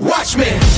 Watch me.